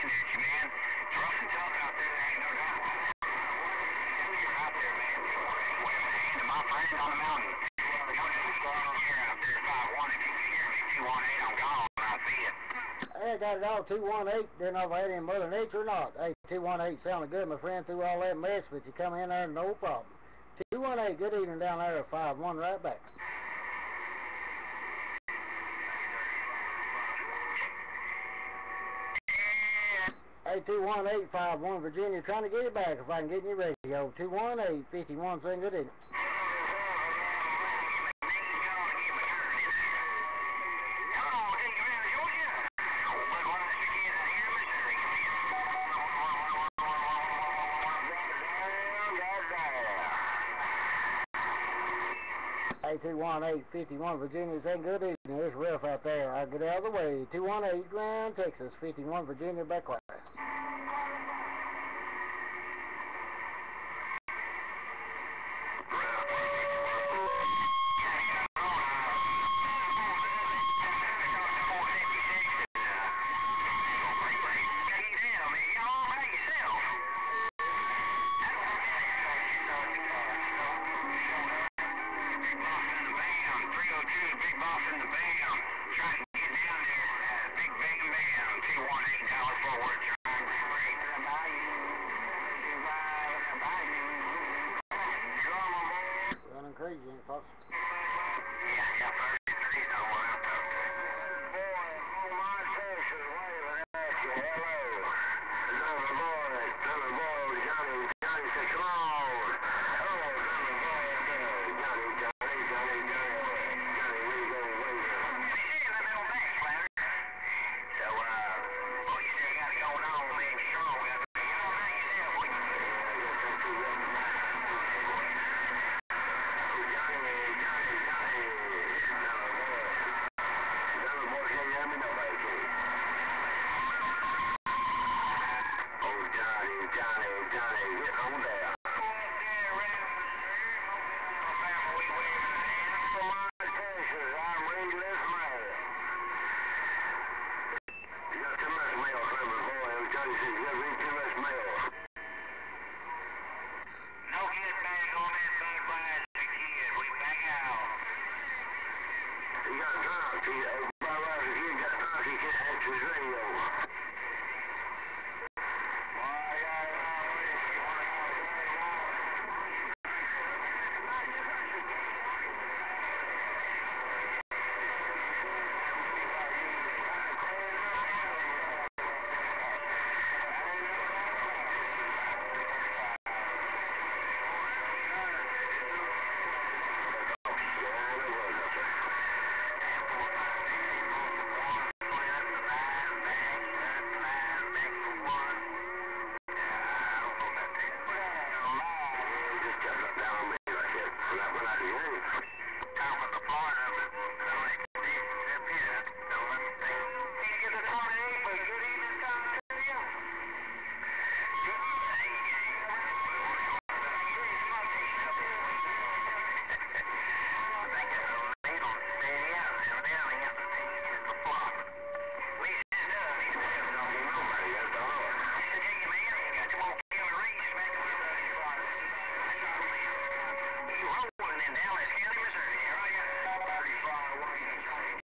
hand at you, man. It's rough and tough out there, there ain't no doubt. You're out there, man. To my friend on the mountain. Coming in the storm here out there, 5-1. If you can hear me, 218, I'm gone. I see it. Hey, got it all 218. Didn't know if I had any Mother Nature or not. Hey, 218 sounded good, my friend, through all that mess, but you come in there, no problem. 218, good evening down there at 5-1, right back. Hey, 21851 Virginia, trying to get you back if I can get you radio. 21851, saying good evening. Hey, 21851 Virginia, saying good evening. It's rough out there. I'll get out of the way. 218 Grand Texas, 51 Virginia, back Running